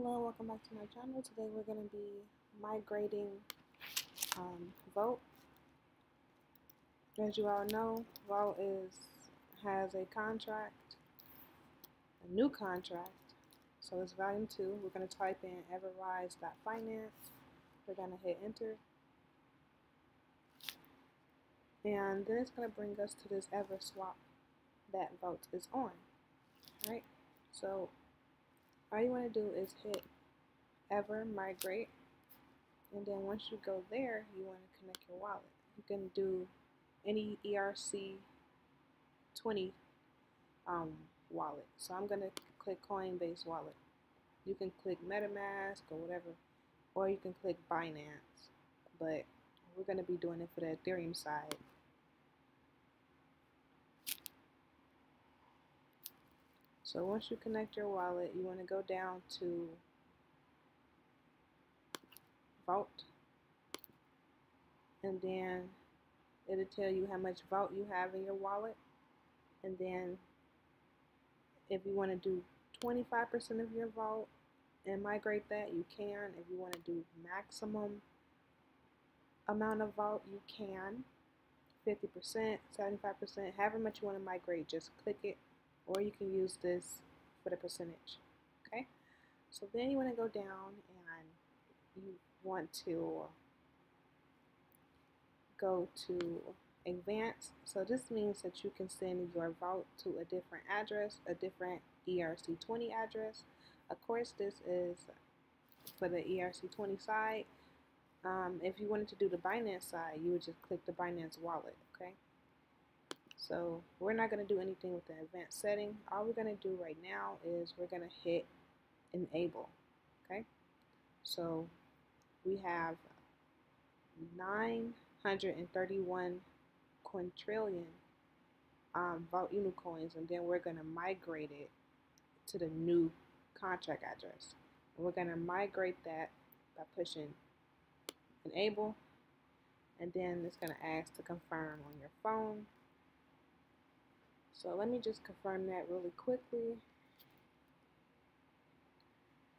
Hello, welcome back to my channel. Today we're going to be migrating um, Volt. As you all know, Volt is has a contract, a new contract. So it's volume 2. We're going to type in everrise.finance. We're going to hit enter. And then it's going to bring us to this EverSwap that Volt is on. All right? So all you want to do is hit ever migrate and then once you go there you want to connect your wallet. You can do any ERC 20 um, wallet. So I'm gonna click Coinbase wallet. You can click MetaMask or whatever or you can click Binance but we're gonna be doing it for the Ethereum side So once you connect your wallet, you want to go down to Volt. And then it'll tell you how much Volt you have in your wallet. And then if you want to do 25% of your Volt and migrate that, you can. If you want to do maximum amount of Volt, you can. 50%, 75%, however much you want to migrate, just click it or you can use this for the percentage okay? So then you want to go down and you want to go to advanced so this means that you can send your volt to a different address a different ERC20 address. Of course this is for the ERC20 side. Um, if you wanted to do the Binance side you would just click the Binance wallet so we're not going to do anything with the advanced setting. All we're going to do right now is we're going to hit enable. Okay. So we have 931 quintillion um, Volt Inu coins and then we're going to migrate it to the new contract address. And we're going to migrate that by pushing enable and then it's going to ask to confirm on your phone so let me just confirm that really quickly.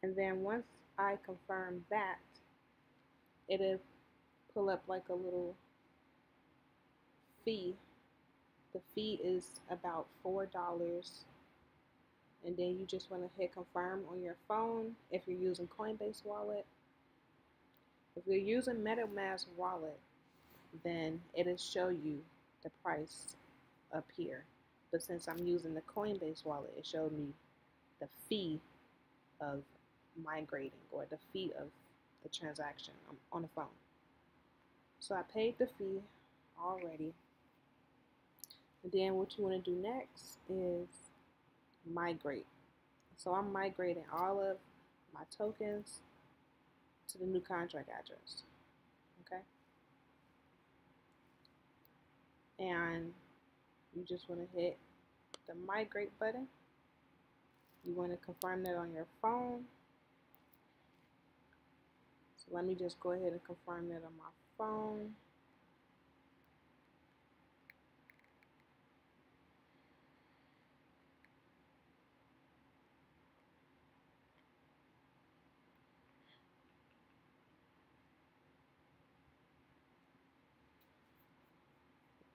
And then once I confirm that, it'll pull up like a little fee. The fee is about $4. And then you just want to hit confirm on your phone if you're using Coinbase wallet. If you're using MetaMask wallet, then it'll show you the price up here. But since I'm using the Coinbase wallet, it showed me the fee of migrating or the fee of the transaction on the phone. So I paid the fee already. And then what you want to do next is migrate. So I'm migrating all of my tokens to the new contract address. Okay. And you just want to hit the migrate button. You want to confirm that on your phone. So let me just go ahead and confirm that on my phone.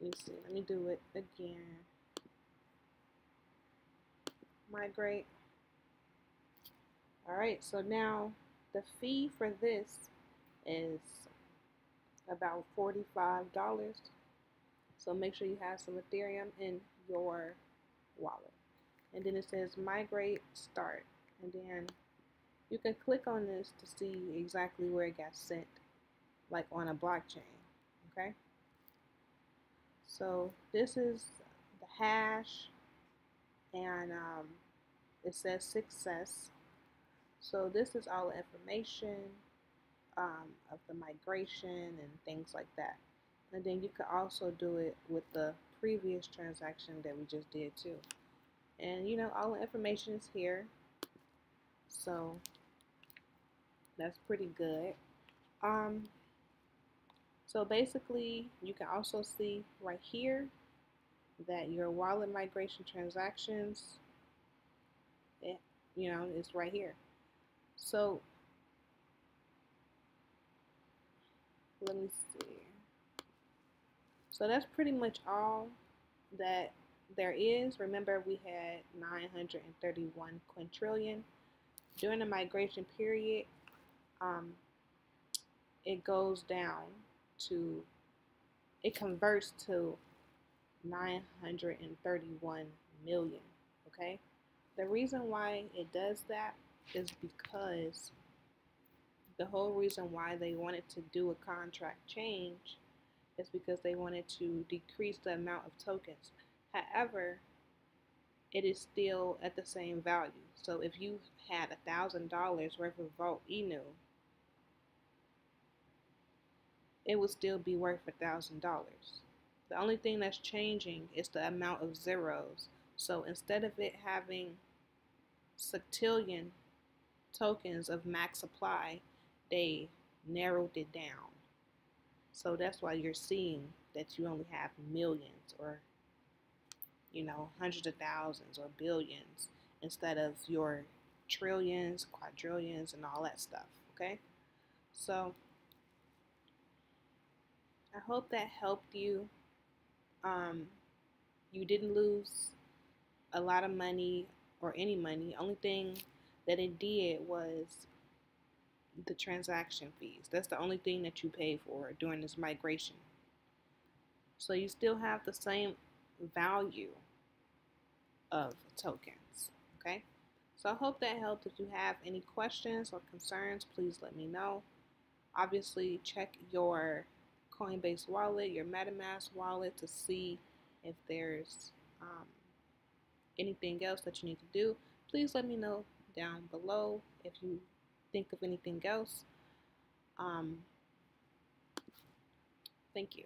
Me see, let me do it again. Migrate. Alright, so now the fee for this is about $45. So make sure you have some Ethereum in your wallet. And then it says migrate start. And then you can click on this to see exactly where it got sent, like on a blockchain. Okay? So this is the hash and um, it says success. So this is all the information um, of the migration and things like that. And then you could also do it with the previous transaction that we just did too. And you know, all the information is here. So that's pretty good. Um, so basically, you can also see right here that your wallet migration transactions, it, you know, is right here. So let me see. So that's pretty much all that there is. Remember, we had 931 quintillion. During the migration period, um, it goes down to, it converts to 931 million. Okay? The reason why it does that is because the whole reason why they wanted to do a contract change is because they wanted to decrease the amount of tokens. However, it is still at the same value. So if you had a thousand dollars worth of Volt Inu, it would still be worth a thousand dollars. The only thing that's changing is the amount of zeros. So instead of it having septillion tokens of max supply, they narrowed it down. So that's why you're seeing that you only have millions or, you know, hundreds of thousands or billions instead of your trillions, quadrillions, and all that stuff. Okay? So I hope that helped you. Um, you didn't lose a lot of money or any money. Only thing that it did was the transaction fees. That's the only thing that you pay for during this migration. So you still have the same value of tokens. Okay. So I hope that helped. If you have any questions or concerns, please let me know. Obviously, check your Coinbase wallet, your MetaMask wallet to see if there's um, anything else that you need to do. Please let me know down below if you think of anything else. Um, thank you.